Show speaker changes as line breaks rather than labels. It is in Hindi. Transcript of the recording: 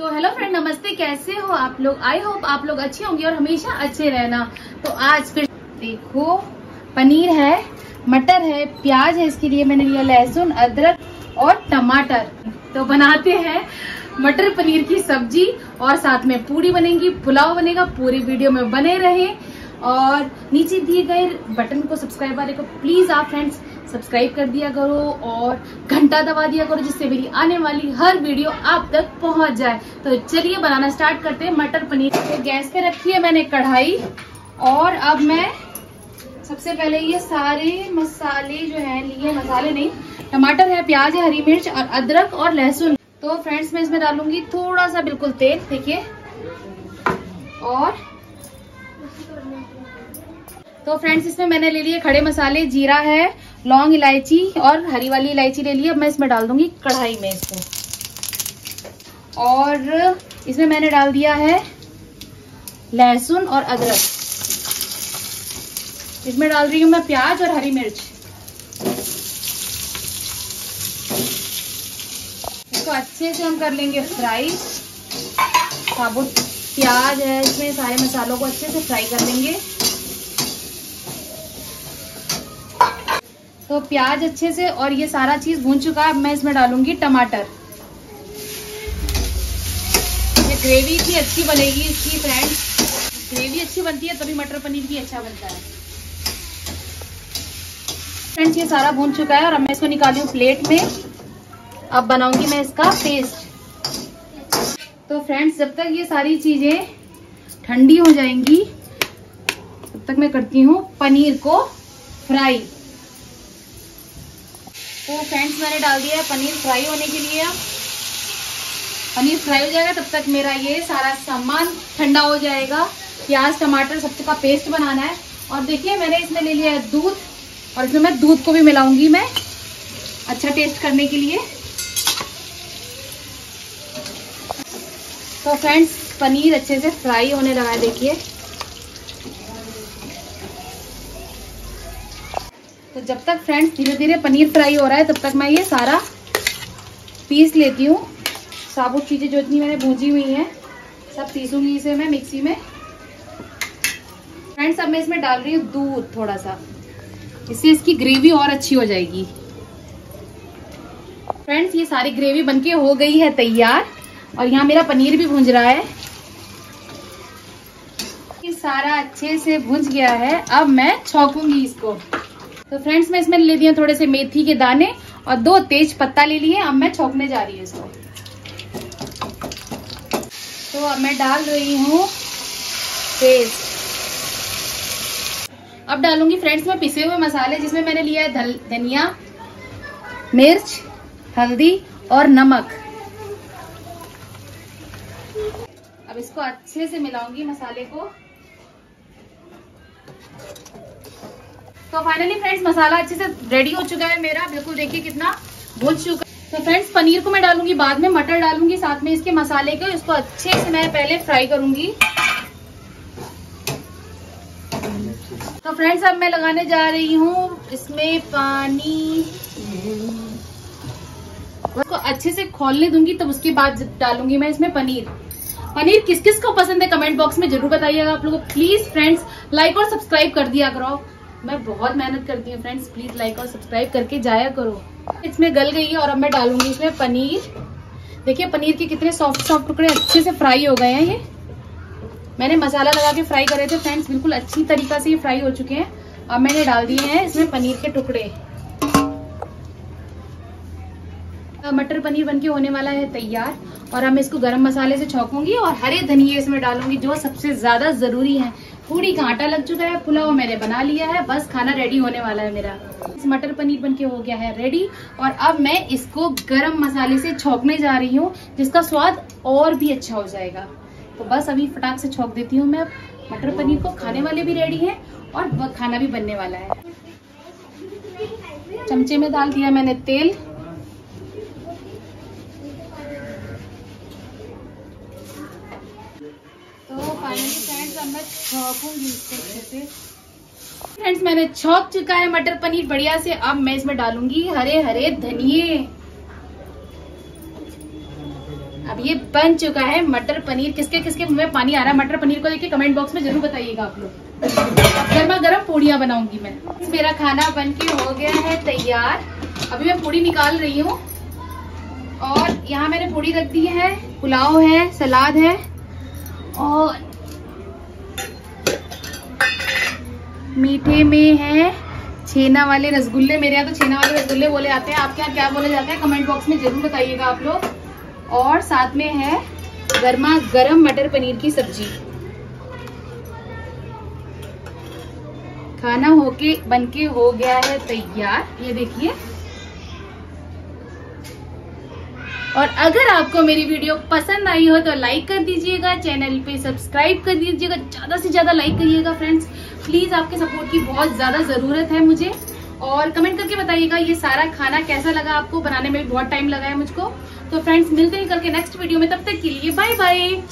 तो हेलो फ्रेंड नमस्ते, कैसे हो आप लोग? आई होप आप लोग अच्छे होंगे और हमेशा अच्छे रहना। तो आज फिर देखो, पनीर है, मटर है, प्याज है, इसके लिए मैंने लिया लहसुन, अदरक और टमाटर। तो बनाते हैं मटर पनीर की सब्ज़ी और साथ में पूरी बनेगी, पुलाव बनेगा, पूरी वीडियो में बने रहे। और नीचे दिए गए बटन को सब्सक्राइब वाले को प्लीज़ आप फ्रेंड्स सब्सक्राइब कर दिया करो और घंटा दबा दिया करो जिससे मेरी आने वाली हर वीडियो आप तक पहुँच जाए। तो चलिए बनाना स्टार्ट करते हैं। मटर पनीर तो गैस पे रखी है मैंने कढ़ाई। और अब मैं सबसे पहले ये सारे मसाले जो है, लिए मसाले नहीं, टमाटर है, प्याज है, हरी मिर्च और अदरक और लहसुन। तो फ्रेंड्स मैं इसमें डालूँगी थोड़ा सा बिल्कुल तेल, देखिए। और तो फ्रेंड्स इसमें मैंने ले लिए खड़े मसाले, जीरा है लौंग इलायची और हरी वाली इलायची ले ली। अब मैं इसमें डाल दूँगी कढ़ाई में इसको। और इसमें मैंने डाल दिया है लहसुन और अदरक। इसमें डाल रही हूँ मैं प्याज और हरी मिर्च। इसको अच्छे से हम कर लेंगे फ्राई। साबुत प्याज है इसमें, सारे मसालों को अच्छे से फ्राई कर लेंगे। तो प्याज अच्छे से और ये सारा चीज़ भून चुका है। अब मैं इसमें डालूँगी टमाटर। ये ग्रेवी इतनी अच्छी बनेगी इसकी फ्रेंड्स ग्रेवी अच्छी बनती है, तभी मटर पनीर भी अच्छा बनता है। फ्रेंड्स ये सारा भून चुका है और अब मैं इसको निकाली हूँ प्लेट में। अब बनाऊँगी मैं इसका पेस्ट तो फ्रेंड्स जब तक ये सारी चीज़ें ठंडी हो जाएँगी, तब तक मैं करती हूँ पनीर को फ्राई तो फ्रेंड्स मैंने डाल दिया है पनीर फ्राई होने के लिए। पनीर फ्राई हो जाएगा, तब तक मेरा ये सारा सामान ठंडा हो जाएगा। प्याज, टमाटर सब का पेस्ट बनाना है। और देखिए, मैंने इसमें ले लिया है दूध, और इसमें मैं दूध को भी मिलाऊँगी मैं अच्छा टेस्ट करने के लिए। तो फ्रेंड्स, पनीर अच्छे से फ्राई होने लगा है, देखिए। तो जब तक फ्रेंड्स धीरे धीरे पनीर फ्राई हो रहा है, तब तक मैं ये सारा पीस लेती हूँ। साबुत चीज़ें जो इतनी मैंने भूजी हुई हैं, सब पीसूँगी इसे मैं, मिक्सी में। फ्रेंड्स अब मैं इसमें डाल रही हूँ दूध थोड़ा सा इससे इसकी ग्रेवी और अच्छी हो जाएगी। फ्रेंड्स ये सारी ग्रेवी बनके हो गई है तैयार, और यहाँ मेरा पनीर भी भूंज रहा है। ये सारा अच्छे से भुंज गया है। अब मैं छौकूँगी इसको। तो फ्रेंड्स, मैं इसमें ले दिया थोड़े से मेथी के दाने और दो तेज पत्ता ले लिए। अब मैं छोंकने जा रही हूँ इसको। तो अब मैं डाल रही हूँ पेस्ट अब डालूँगी फ्रेंड्स, मैं पिसे हुए मसाले, जिसमें मैंने लिया है धनिया, मिर्च, हल्दी और नमक। अब इसको अच्छे से मिलाऊँगी मसाले को। तो फाइनली फ्रेंड्स मसाला अच्छे से रेडी हो चुका है मेरा। बिल्कुल देखिए कितना भून चुका तो फ्रेंड्स पनीर को मैं डालूँगी बाद में, मटर डालूँगी साथ में इसके मसाले के। इसको अच्छे से मैं पहले फ्राई करूँगी। तो फ्रेंड्स अब मैं लगाने जा रही हूँ इसमें पानी। उसको अच्छे से खोलने दूँगी, तब तो उसके बाद डालूँगी मैं इसमें पनीर। पनीर किस किस को पसंद है, कमेंट बॉक्स में ज़रूर बताइएगा आप लोगों को। प्लीज़ फ्रेंड्स लाइक और सब्सक्राइब कर दिया करो। मैं बहुत मेहनत करती हूँ फ्रेंड्स प्लीज़ लाइक और सब्सक्राइब करके जाया करो. इसमें गल गई है और अब मैं डालूँगी इसमें पनीर. देखिए, पनीर के कितने सॉफ्ट सॉफ्ट टुकड़े अच्छे से फ्राई हो गए हैं ये. मैंने मसाला लगा के फ्राई करे थे फ्रेंड्स बिल्कुल अच्छी तरीका से ये फ्राई हो चुके हैं. अब मैंने डाल दिए हैं इसमें पनीर के टुकड़े. मटर पनीर बनके होने वाला है तैयार. और अब मैं इसको गरम मसाले से छौकूँगी और हरे धनिए इसमें डालूँगी, जो सबसे ज़्यादा ज़रूरी है. पूरी का आटा लग चुका है, पुलाव मैंने बना लिया है, बस खाना रेडी होने वाला है मेरा। मटर पनीर बनके हो गया है रेडी और अब मैं इसको गरम मसाले से छोंकने जा रही हूँ, जिसका स्वाद और भी अच्छा हो जाएगा। तो बस अभी फटाक से छोंक देती हूँ मैं। मटर पनीर को खाने वाले भी रेडी है और खाना भी बनने वाला है। चमचे में डाल दिया मैंने तेल। फ्रेंड्स मैंने छौक चुका है मटर पनीर बढ़िया से। अब मैं इसमें डालूँगी हरे हरे धनिए। अब ये बन चुका है मटर पनीर। किसके किसके मुँह में पानी आ रहा है? मटर पनीर को देखिए कमेंट बॉक्स में ज़रूर बताइएगा आप लोग। गर्मा गर्म पूड़ियाँ बनाऊँगी मैं। मेरा खाना बन के हो गया है तैयार। अभी मैं पूड़ी निकाल रही हूँ। और यहाँ मैंने पूड़ी रख दी है। पुलाव है, सलाद है। और मीठे में है छेना वाले रसगुल्ले, मेरे यहाँ तो छेना वाले रसगुल्ले बोले जाते हैं। आपके यहाँ क्या बोले जाते हैं? कमेंट बॉक्स में ज़रूर बताइएगा आप लोग। और साथ में है गर्मा गर्म मटर पनीर की सब्ज़ी। खाना होके, बनके हो गया है तैयार। ये देखिए। और अगर आपको मेरी वीडियो पसंद आई हो तो लाइक कर दीजिएगा, चैनल पे सब्सक्राइब कर दीजिएगा, ज़्यादा से ज़्यादा लाइक करिएगा फ्रेंड्स। प्लीज़ आपके सपोर्ट की बहुत ज़्यादा ज़रूरत है मुझे। और कमेंट करके बताइएगा ये सारा खाना कैसा लगा आपको, बनाने में बहुत टाइम लगा है मुझको। तो फ्रेंड्स, मिलते हैं करके नेक्स्ट वीडियो में, तब तक के लिए बाय बाय